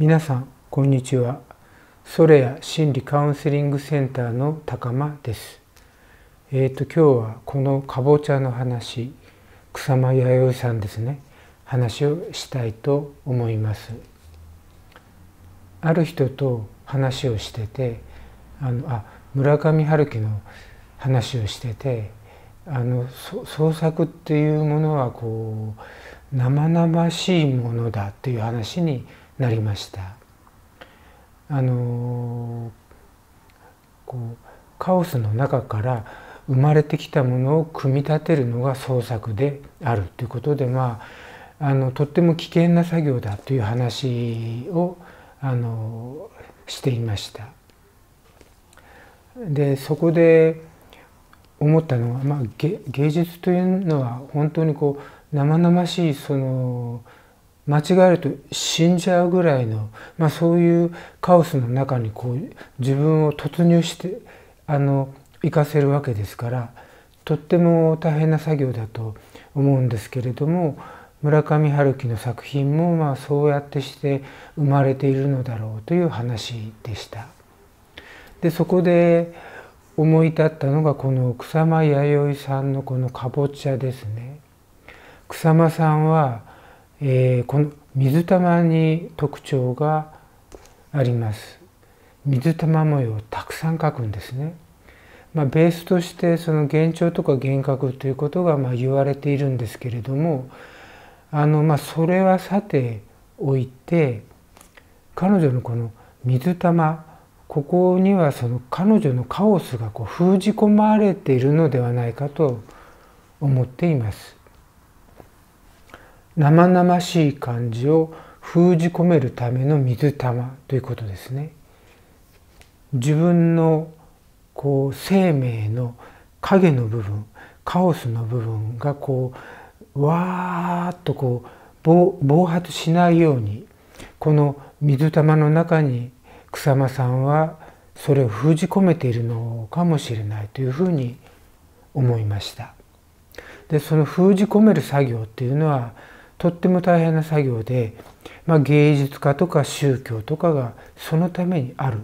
皆さんこんにちは。ソレア心理カウンセリングセンターの高間です。えっ、ー、と今日はこのかぼちゃの話草間彌生さんですね。話をしたいと思います。ある人と話をしててあのあ村上春樹の話をしててあの創作っていうものはこう生々しいものだっていう話になりました。あのこうカオスの中から生まれてきたものを組み立てるのが創作であるということでまああのとっても危険な作業だという話をあのしていました。でそこで思ったのは、まあ、芸術というのは本当にこう生々しいその間違えると死んじゃうぐらいの、まあ、そういうカオスの中にこう自分を突入してあの行かせるわけですからとっても大変な作業だと思うんですけれども村上春樹の作品もまあそうやってして生まれているのだろうという話でした。でそこで思い立ったのがこの草間彌生さんのこのかぼちゃですね。草間さんはえー、この水玉に特徴があります。水玉模様をたくさん描くんですね。まあ、ベースとしてその幻聴とか幻覚ということがまあ言われているんですけれどもあのまあそれはさておいて彼女のこの水玉ここにはその彼女のカオスがこう封じ込まれているのではないかと思っています。生々しい感じを封じ込めるための水玉ということですね。自分のこう生命の影の部分カオスの部分がこうわーっとこう暴発しないようにこの水玉の中に草間さんはそれを封じ込めているのかもしれないというふうに思いました。でその封じ込める作業っていうのはとっても大変な作業で、まあ、芸術家とか宗教とかがそのためにある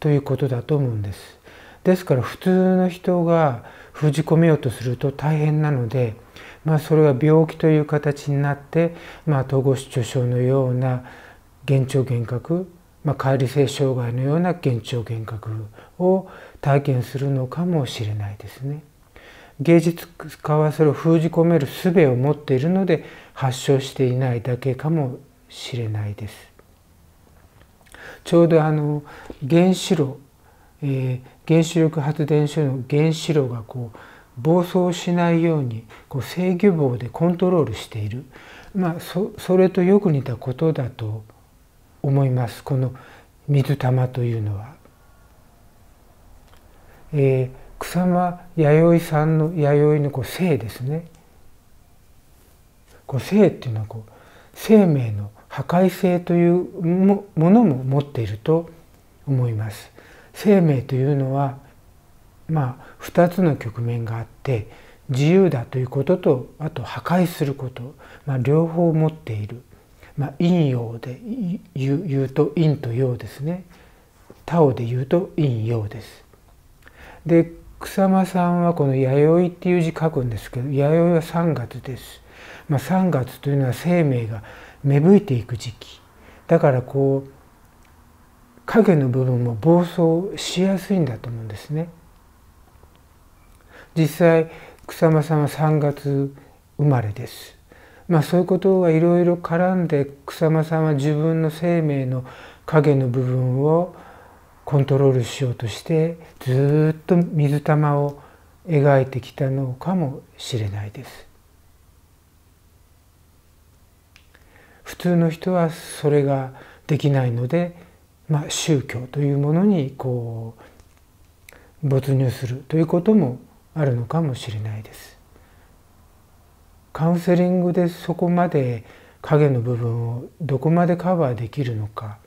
ということだと思うんです。ですから普通の人が封じ込めようとすると大変なので、まあ、それが病気という形になって、まあ、統合失調症のような幻聴幻覚、まあ、離性障害のような幻聴幻覚を体験するのかもしれないですね。芸術家はそれを封じ込める術を持っているので発症していないだけかもしれないです。ちょうどあの原子炉、えー、原子力発電所の原子炉がこう暴走しないようにこう制御棒でコントロールしている、まあ、そそれとよく似たことだと思いますこの水玉というのは。えー草間弥生さんの弥生のこう生ですねこう生っていうのはこう生命の破壊性というものも持っていると思います。生命というのはまあ2つの局面があって自由だということとあと破壊すること、まあ、両方持っている、まあ、陰陽で言うと陰と陽ですねタオで言うと陰陽です。で草間さんはこの弥生っていう字書くんですけど弥生は3月です。まあ、3月というのは生命が芽吹いていく時期だからこう影の部分も暴走しやすいんだと思うんですね。実際草間さんは3月生まれです。まあそういうことがいろいろ絡んで草間さんは自分の生命の影の部分をコントロールしようとしてずっと水玉を描いてきたのかもしれないです。普通の人はそれができないので、まあ、宗教というものにこう没入するということもあるのかもしれないです。カウンセリングでそこまで影の部分をどこまでカバーできるのか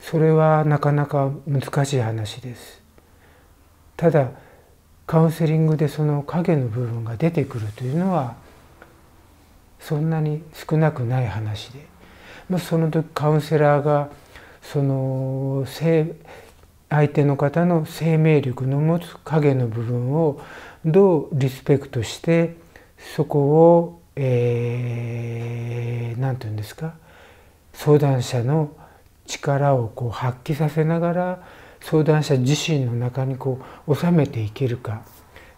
それはなかなか難しい話です。ただカウンセリングでその影の部分が出てくるというのはそんなに少なくない話で、まあ、その時カウンセラーがその相手の方の生命力の持つ影の部分をどうリスペクトしてそこを何、えー、て言うんですか？相談者の力をこう発揮させながら相談者自身の中にこう収めていけるか、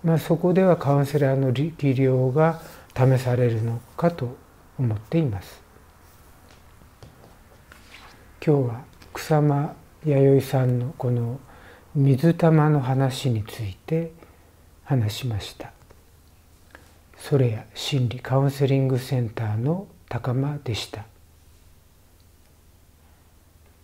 まあ、そこではカウンセラーの技量が試されるのかと思っています。今日は草間弥生さんのこの水玉の話について話しました。それや心理カウンセリングセンターの高間でした。